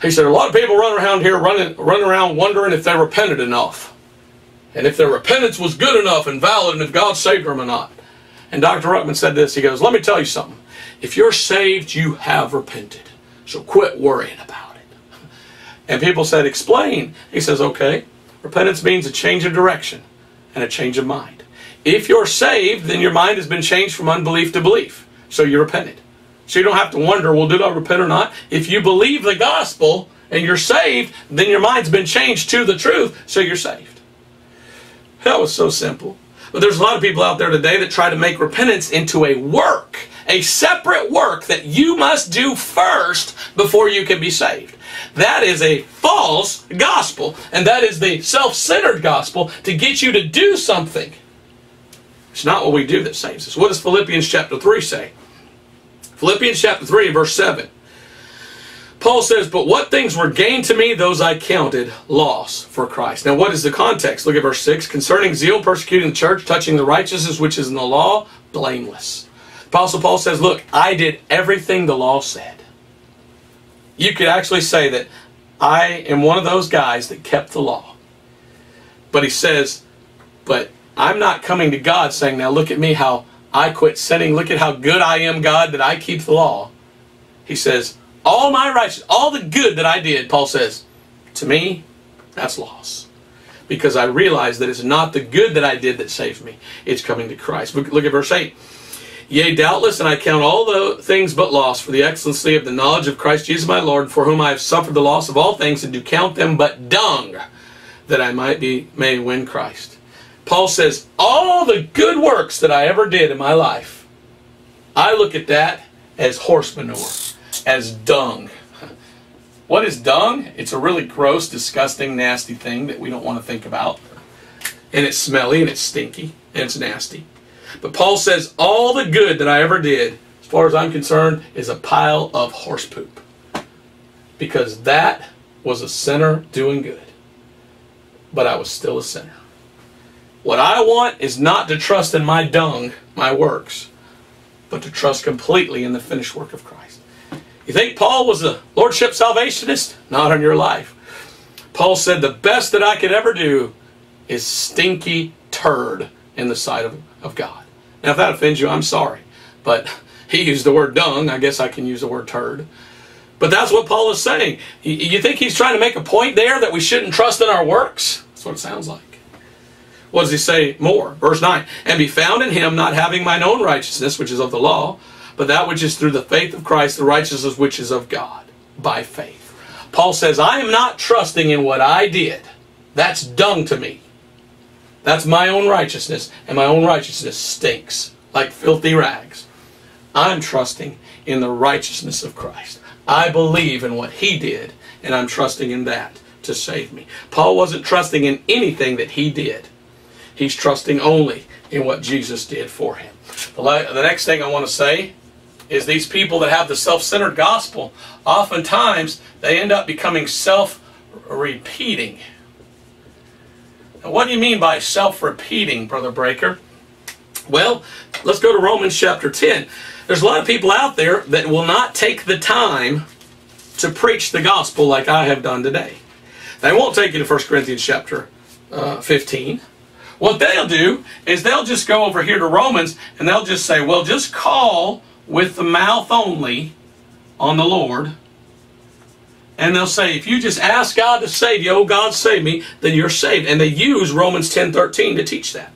He said, a lot of people run around here running, running around wondering if they repented enough and if their repentance was good enough and valid and if God saved them or not. And Dr. Ruckman said this. He goes, Let me tell you something. If you're saved, you have repented. So quit worrying about it. And people said, Explain. He says, Okay. Repentance means a change of direction and a change of mind. If you're saved, then your mind has been changed from unbelief to belief. So you repented. So you don't have to wonder, well, did I repent or not? If you believe the gospel and you're saved, then your mind's been changed to the truth, so you're saved. That was so simple. But there's a lot of people out there today that try to make repentance into a work, a separate work that you must do first before you can be saved. That is a false gospel, and that is the self centered gospel to get you to do something. It's not what we do that saves us. What does Philippians chapter 3 say? Philippians chapter 3 verse 7. Paul says, But what things were gained to me, those I counted loss for Christ. Now, what is the context? Look at verse 6. Concerning zeal, persecuting the church, touching the righteousness which is in the law, blameless. Apostle Paul says, Look, I did everything the law said. You could actually say that I am one of those guys that kept the law. But he says, But I'm not coming to God saying, Now look at me, how I quit sinning. Look at how good I am, God, that I keep the law. He says, all my righteousness, all the good that I did, Paul says, to me, that's loss. Because I realize that it's not the good that I did that saved me. It's coming to Christ. Look, at verse 8. Yea, doubtless, and I count all the things but loss for the excellency of the knowledge of Christ Jesus my Lord, for whom I have suffered the loss of all things, and do count them but dung, that I might be may win Christ. Paul says, all the good works that I ever did in my life, I look at that as horse manure as dung. What is dung? It's a really gross, disgusting, nasty thing that we don't want to think about. And it's smelly and it's stinky and it's nasty. But Paul says all the good that I ever did, as far as I'm concerned, is a pile of horse poop. Because that was a sinner doing good. But I was still a sinner. What I want is not to trust in my dung, my works, but to trust completely in the finished work of Christ. You think Paul was a lordship salvationist? Not on your life. Paul said, The best that I could ever do is stinky turd in the sight of, of God. Now, if that offends you, I'm sorry. But he used the word dung. I guess I can use the word turd. But that's what Paul is saying. You think he's trying to make a point there that we shouldn't trust in our works? That's what it sounds like. What does he say more? Verse 9. And be found in him, not having mine own righteousness, which is of the law, but that which is through the faith of Christ, the righteousness which is of God, by faith. Paul says, I am not trusting in what I did. That's dung to me. That's my own righteousness, and my own righteousness stinks like filthy rags. I'm trusting in the righteousness of Christ. I believe in what He did, and I'm trusting in that to save me. Paul wasn't trusting in anything that he did. He's trusting only in what Jesus did for him. The next thing I want to say is these people that have the self-centered gospel, oftentimes they end up becoming self-repeating. What do you mean by self-repeating, Brother Breaker? Well, let's go to Romans chapter 10. There's a lot of people out there that will not take the time to preach the gospel like I have done today. They won't take you to 1 Corinthians chapter uh, 15. What they'll do is they'll just go over here to Romans and they'll just say, well, just call with the mouth only on the Lord. And they'll say, if you just ask God to save you, oh God save me, then you're saved. And they use Romans 10.13 to teach that.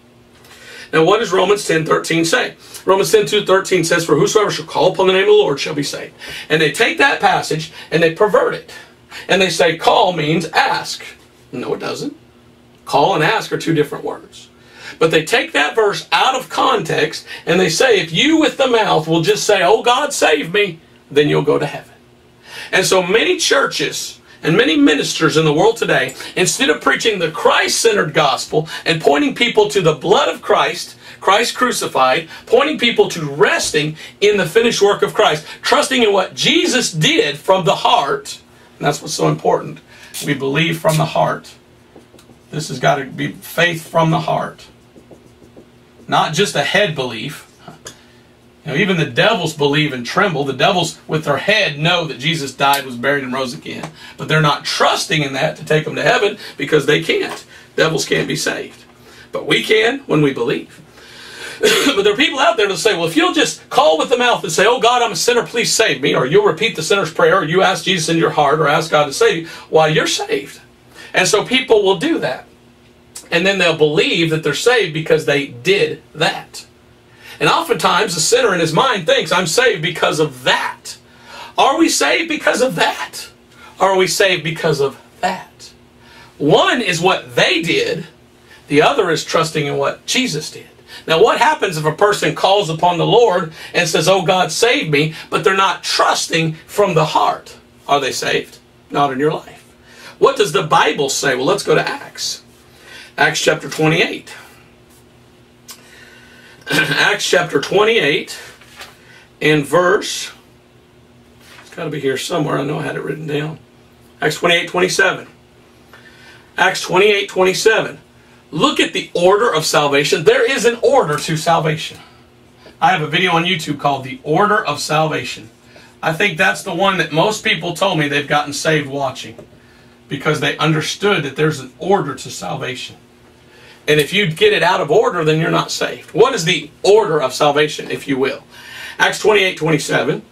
Now what does Romans 10.13 say? Romans 10, 13 says, For whosoever shall call upon the name of the Lord shall be saved. And they take that passage and they pervert it. And they say call means ask. No, it doesn't. Call and ask are two different words. But they take that verse out of context and they say, if you with the mouth will just say, Oh God, save me, then you'll go to heaven. And so many churches and many ministers in the world today, instead of preaching the Christ centered gospel and pointing people to the blood of Christ, Christ crucified, pointing people to resting in the finished work of Christ, trusting in what Jesus did from the heart. And that's what's so important. We believe from the heart. This has got to be faith from the heart not just a head belief. You know, even the devils believe and tremble. The devils, with their head, know that Jesus died, was buried, and rose again. But they're not trusting in that to take them to heaven because they can't. Devils can't be saved. But we can when we believe. but there are people out there that say, well, if you'll just call with the mouth and say, oh God, I'm a sinner, please save me, or you'll repeat the sinner's prayer, or you ask Jesus in your heart, or ask God to save you, why, you're saved. And so people will do that and then they'll believe that they're saved because they did that. And oftentimes the sinner in his mind thinks, I'm saved because of that. Are we saved because of that? Are we saved because of that? One is what they did, the other is trusting in what Jesus did. Now, what happens if a person calls upon the Lord and says, Oh God, save me, but they're not trusting from the heart? Are they saved? Not in your life. What does the Bible say? Well, let's go to Acts. Acts chapter 28. Acts chapter 28 and verse, it's got to be here somewhere. I know I had it written down. Acts 28 27. Acts 28 27. Look at the order of salvation. There is an order to salvation. I have a video on YouTube called The Order of Salvation. I think that's the one that most people told me they've gotten saved watching because they understood that there's an order to salvation. And if you get it out of order, then you're not saved. What is the order of salvation, if you will? Acts 28 27.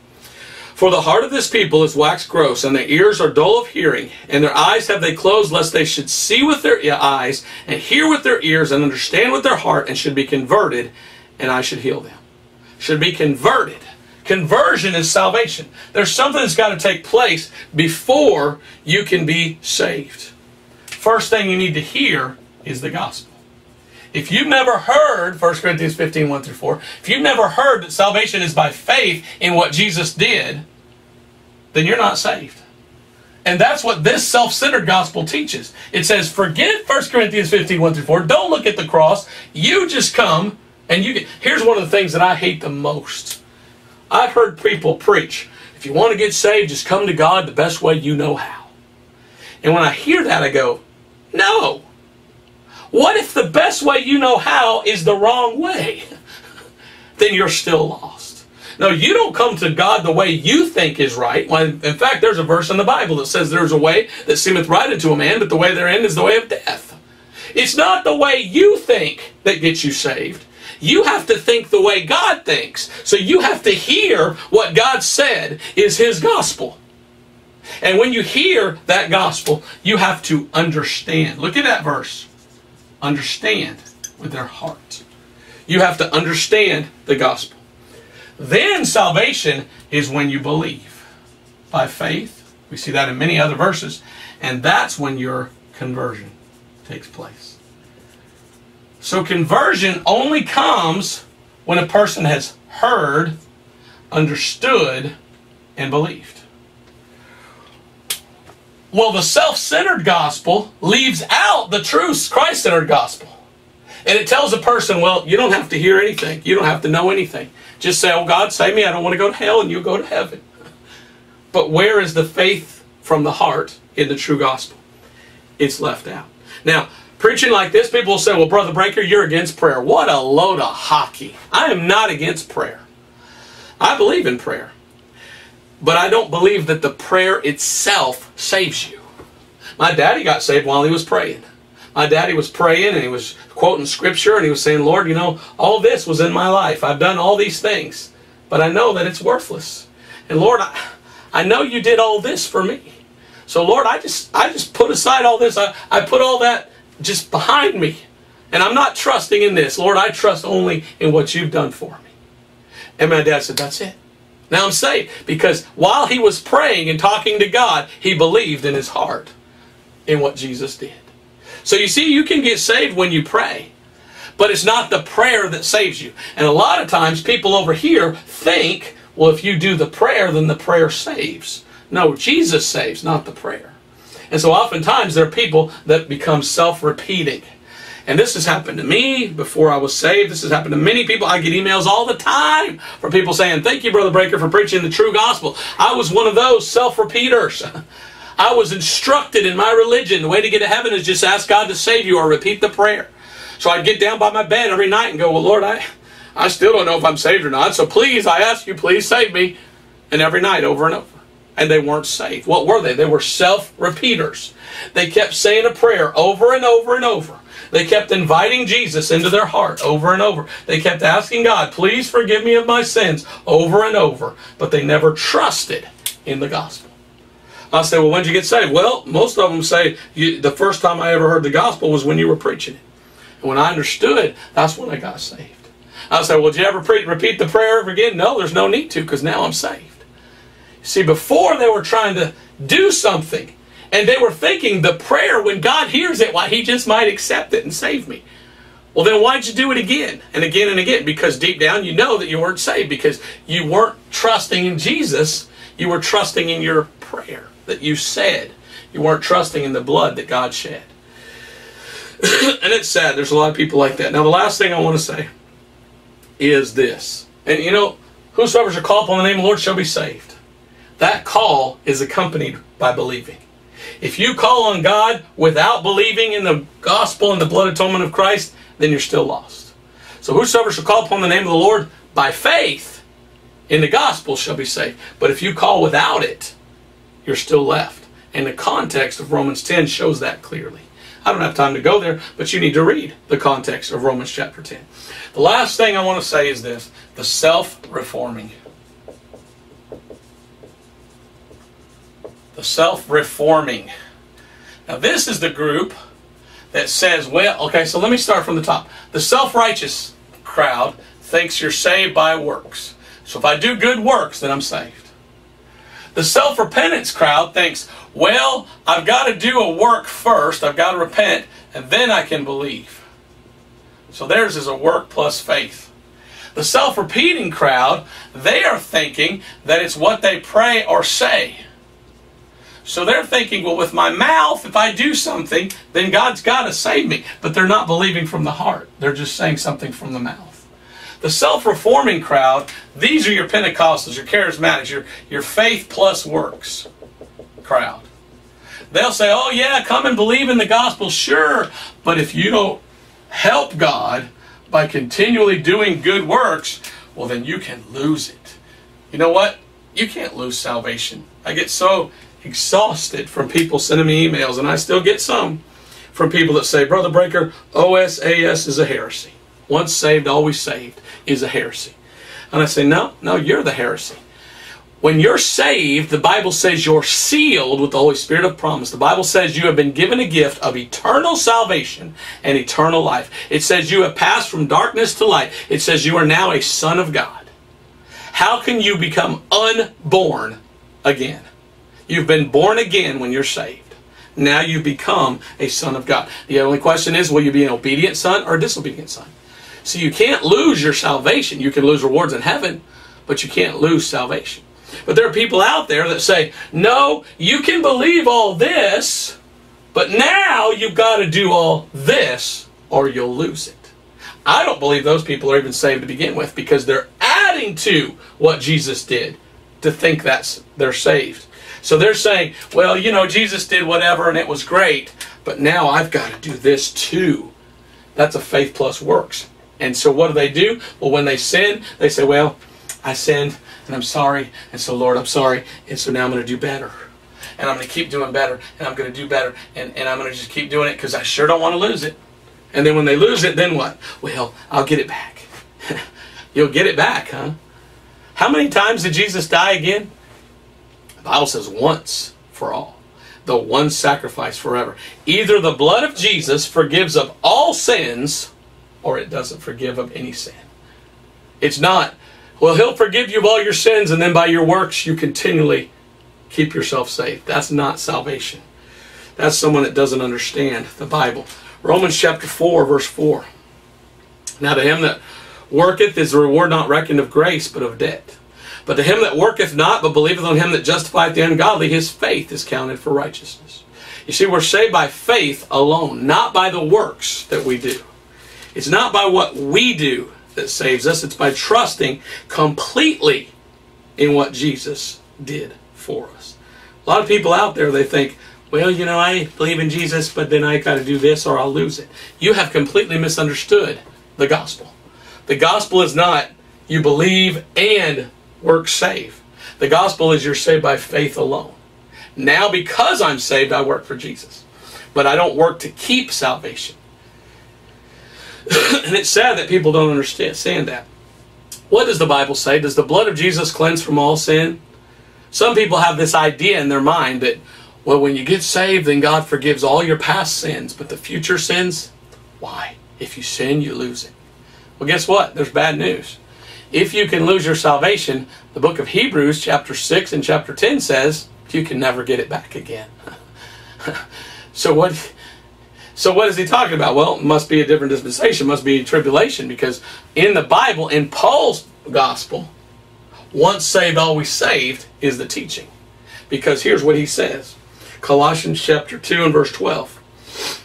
For the heart of this people is waxed gross, and their ears are dull of hearing, and their eyes have they closed, lest they should see with their eyes, and hear with their ears, and understand with their heart, and should be converted, and I should heal them. Should be converted. Conversion is salvation. There's something that's got to take place before you can be saved. First thing you need to hear is the gospel. If you've never heard 1 Corinthians 15, 1 through 4, if you've never heard that salvation is by faith in what Jesus did, then you're not saved. And that's what this self-centered gospel teaches. It says, forget 1 Corinthians 15, 1 through 4. Don't look at the cross. You just come and you get. Here's one of the things that I hate the most. I've heard people preach, if you want to get saved, just come to God the best way you know how. And when I hear that, I go, no. What if the best way you know how is the wrong way? then you're still lost. No, you don't come to God the way you think is right. When, in fact, there's a verse in the Bible that says there's a way that seemeth right unto a man, but the way therein is the way of death. It's not the way you think that gets you saved. You have to think the way God thinks. So you have to hear what God said is His gospel. And when you hear that gospel, you have to understand. Look at that verse understand with their heart. You have to understand the gospel. Then salvation is when you believe by faith. We see that in many other verses. And that's when your conversion takes place. So conversion only comes when a person has heard, understood, and believed. Well, the self centered gospel leaves out the true Christ centered gospel. And it tells a person, well, you don't have to hear anything. You don't have to know anything. Just say, oh, God, save me. I don't want to go to hell, and you'll go to heaven. But where is the faith from the heart in the true gospel? It's left out. Now, preaching like this, people will say, well, Brother Breaker, you're against prayer. What a load of hockey. I am not against prayer. I believe in prayer. But I don't believe that the prayer itself saves you. My daddy got saved while he was praying. My daddy was praying and he was quoting scripture and he was saying, Lord, you know, all this was in my life. I've done all these things, but I know that it's worthless. And Lord, I, I know you did all this for me. So Lord, I just I just put aside all this. I, I put all that just behind me. And I'm not trusting in this. Lord, I trust only in what you've done for me. And my dad said, That's it. Now I'm saved because while he was praying and talking to God, he believed in his heart in what Jesus did. So you see, you can get saved when you pray, but it's not the prayer that saves you. And a lot of times people over here think, well, if you do the prayer, then the prayer saves. No, Jesus saves, not the prayer. And so oftentimes there are people that become self-repeating. And this has happened to me before I was saved. This has happened to many people. I get emails all the time from people saying, Thank you, Brother Breaker, for preaching the true gospel. I was one of those self repeaters. I was instructed in my religion. The way to get to heaven is just ask God to save you or repeat the prayer. So I'd get down by my bed every night and go, Well, Lord, I, I still don't know if I'm saved or not. So please, I ask you, please save me. And every night, over and over. And they weren't saved. What were they? They were self repeaters. They kept saying a prayer over and over and over. They kept inviting Jesus into their heart over and over. They kept asking God, please forgive me of my sins over and over. But they never trusted in the gospel. I say, well, when did you get saved? Well, most of them say the first time I ever heard the gospel was when you were preaching it. And when I understood, that's when I got saved. I say, well, did you ever repeat the prayer ever again? No, there's no need to because now I'm saved. See, before they were trying to do something and they were thinking the prayer, when God hears it, why he just might accept it and save me. Well, then why'd you do it again and again and again? Because deep down you know that you weren't saved because you weren't trusting in Jesus. You were trusting in your prayer that you said. You weren't trusting in the blood that God shed. and it's sad. There's a lot of people like that. Now, the last thing I want to say is this. And you know, whosoever shall call upon the name of the Lord shall be saved. That call is accompanied by believing. If you call on God without believing in the gospel and the blood atonement of Christ, then you're still lost. So whosoever shall call upon the name of the Lord by faith in the gospel shall be saved. But if you call without it, you're still left. And the context of Romans 10 shows that clearly. I don't have time to go there, but you need to read the context of Romans chapter 10. The last thing I want to say is this the self reforming. The self reforming. Now, this is the group that says, well, okay, so let me start from the top. The self righteous crowd thinks you're saved by works. So if I do good works, then I'm saved. The self repentance crowd thinks, well, I've got to do a work first, I've got to repent, and then I can believe. So theirs is a work plus faith. The self repeating crowd, they are thinking that it's what they pray or say. So they're thinking, well, with my mouth, if I do something, then God's got to save me. But they're not believing from the heart, they're just saying something from the mouth. The self-reforming crowd, these are your Pentecostals, your charismatics, your, your faith plus works crowd. They'll say, oh yeah, come and believe in the gospel, sure. But if you don't help God by continually doing good works, well then you can lose it. You know what? You can't lose salvation. I get so exhausted from people sending me emails, and I still get some from people that say, Brother Breaker, OSAS is a heresy. Once saved, always saved is a heresy. And I say, no, no, you're the heresy. When you're saved, the Bible says you're sealed with the Holy Spirit of promise. The Bible says you have been given a gift of eternal salvation and eternal life. It says you have passed from darkness to light. It says you are now a son of God. How can you become unborn again? You've been born again when you're saved. Now you've become a son of God. The only question is, will you be an obedient son or a disobedient son? So you can't lose your salvation. You can lose rewards in heaven, but you can't lose salvation. But there are people out there that say, no, you can believe all this, but now you've got to do all this or you'll lose it. I don't believe those people are even saved to begin with because they're adding to what Jesus did to think that they're saved. So they're saying, well, you know, Jesus did whatever and it was great, but now I've got to do this too. That's a faith plus works. And so what do they do? Well, when they sin, they say, well, I sinned and I'm sorry. And so, Lord, I'm sorry. And so now I'm going to do better. And I'm going to keep doing better. And I'm going to do better. And, and I'm going to just keep doing it because I sure don't want to lose it. And then when they lose it, then what? Well, I'll get it back. You'll get it back, huh? How many times did Jesus die again? Bible says once for all. The one sacrifice forever. Either the blood of Jesus forgives of all sins or it doesn't forgive of any sin. It's not, well, He'll forgive you of all your sins, and then by your works you continually keep yourself safe. That's not salvation. That's someone that doesn't understand the Bible. Romans chapter 4, verse 4. Now to him that worketh is the reward not reckoned of grace, but of debt. But to him that worketh not, but believeth on him that justifieth the ungodly, his faith is counted for righteousness. You see, we're saved by faith alone, not by the works that we do. It's not by what we do that saves us, it's by trusting completely in what Jesus did for us. A lot of people out there, they think, well, you know, I believe in Jesus, but then I got to do this or I'll lose it. You have completely misunderstood the gospel. The gospel is not you believe and work save. The gospel is you're saved by faith alone. Now, because I'm saved, I work for Jesus. But I don't work to keep salvation. and it's sad that people don't understand that. What does the Bible say? Does the blood of Jesus cleanse from all sin? Some people have this idea in their mind that, well, when you get saved, then God forgives all your past sins, but the future sins, why? If you sin, you lose it. Well, guess what? There's bad news. If you can lose your salvation, the book of Hebrews, chapter 6 and chapter 10 says, you can never get it back again. so what so what is he talking about? Well, it must be a different dispensation, must be tribulation, because in the Bible, in Paul's gospel, once saved, always saved is the teaching. Because here's what he says. Colossians chapter 2 and verse 12.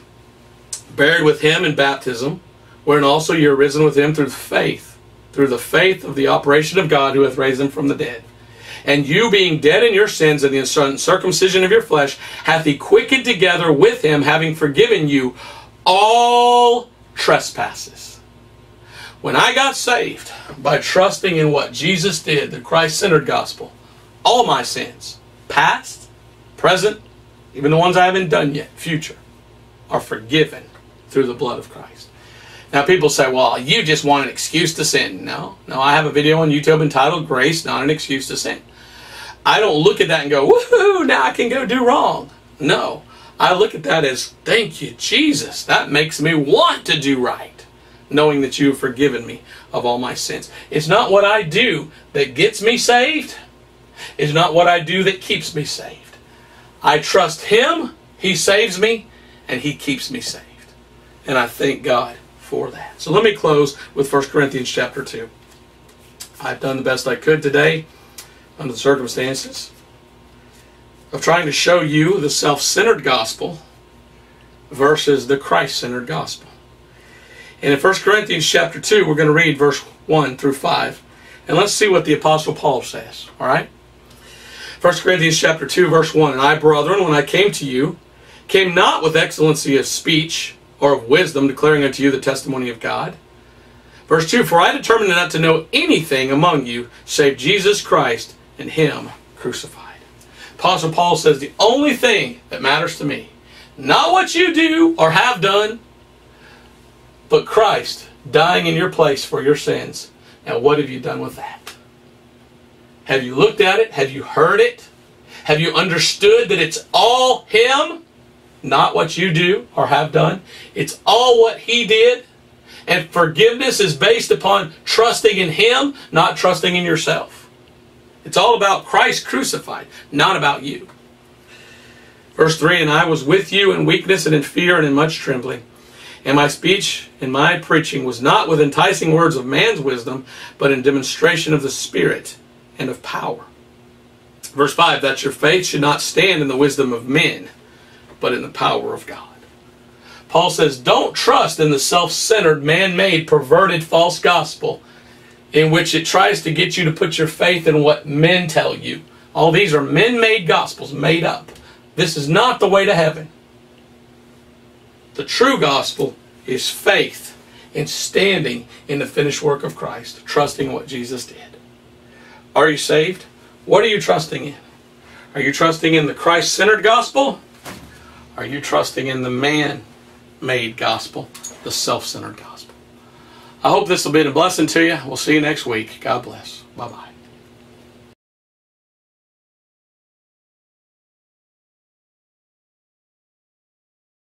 Buried with him in baptism, wherein also you're risen with him through faith, through the faith of the operation of God who hath raised him from the dead. And you being dead in your sins and the uncircumcision of your flesh, hath he quickened together with him, having forgiven you all trespasses. When I got saved by trusting in what Jesus did, the Christ centered gospel, all my sins, past, present, even the ones I haven't done yet, future, are forgiven through the blood of Christ. Now, people say, well, you just want an excuse to sin. No, no, I have a video on YouTube entitled Grace, Not an Excuse to Sin. I don't look at that and go, woohoo, now I can go do wrong. No, I look at that as, thank you, Jesus. That makes me want to do right, knowing that you have forgiven me of all my sins. It's not what I do that gets me saved, it's not what I do that keeps me saved. I trust Him, He saves me, and He keeps me saved. And I thank God for that. So let me close with 1 Corinthians chapter 2. I've done the best I could today under the circumstances of trying to show you the self centered gospel versus the Christ centered gospel. And in 1 Corinthians chapter 2, we're going to read verse 1 through 5. And let's see what the Apostle Paul says. All right? 1 Corinthians chapter 2, verse 1. And I, brethren, when I came to you, came not with excellency of speech or of wisdom, declaring unto you the testimony of God. Verse 2 For I determined not to know anything among you save Jesus Christ and Him crucified. Apostle Paul says the only thing that matters to me, not what you do or have done, but Christ dying in your place for your sins. Now, what have you done with that? Have you looked at it? Have you heard it? Have you understood that it's all Him, not what you do or have done? It's all what He did. And forgiveness is based upon trusting in Him, not trusting in yourself. It's all about Christ crucified, not about you. Verse 3 And I was with you in weakness and in fear and in much trembling. And my speech and my preaching was not with enticing words of man's wisdom, but in demonstration of the Spirit and of power. Verse 5 That your faith should not stand in the wisdom of men, but in the power of God. Paul says, Don't trust in the self centered, man made, perverted, false gospel in which it tries to get you to put your faith in what men tell you. All these are men made gospels, made up. This is not the way to heaven. The true gospel is faith in standing in the finished work of Christ, trusting what Jesus did. Are you saved? What are you trusting in? Are you trusting in the Christ centered gospel? Are you trusting in the man made gospel, the self centered gospel? I hope this will be a blessing to you. We'll see you next week. God bless. Bye bye.